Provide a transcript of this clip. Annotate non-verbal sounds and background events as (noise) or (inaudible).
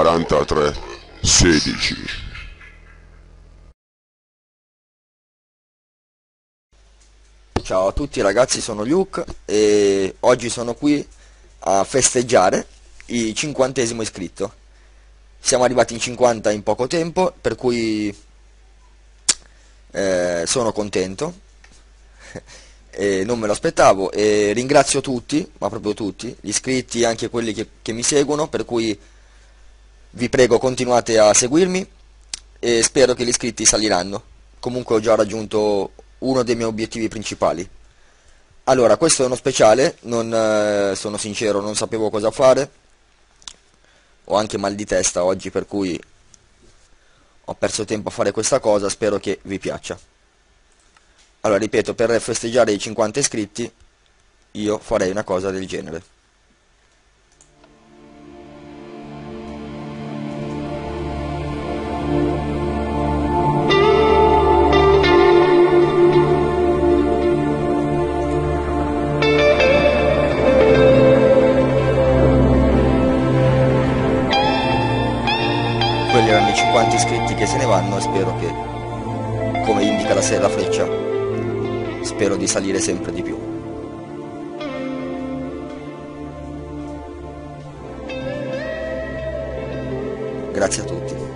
43 16 Ciao a tutti ragazzi, sono Luke e oggi sono qui a festeggiare il cinquantesimo iscritto. Siamo arrivati in 50 in poco tempo, per cui eh, sono contento (laughs) e non me lo aspettavo e ringrazio tutti, ma proprio tutti, gli iscritti e anche quelli che, che mi seguono, per cui vi prego continuate a seguirmi e spero che gli iscritti saliranno. Comunque ho già raggiunto uno dei miei obiettivi principali. Allora, questo è uno speciale, non, eh, sono sincero, non sapevo cosa fare, ho anche mal di testa oggi per cui ho perso tempo a fare questa cosa, spero che vi piaccia. Allora, ripeto, per festeggiare i 50 iscritti io farei una cosa del genere. Quelli erano i 50 iscritti che se ne vanno e spero che, come indica la, la freccia, spero di salire sempre di più. Grazie a tutti.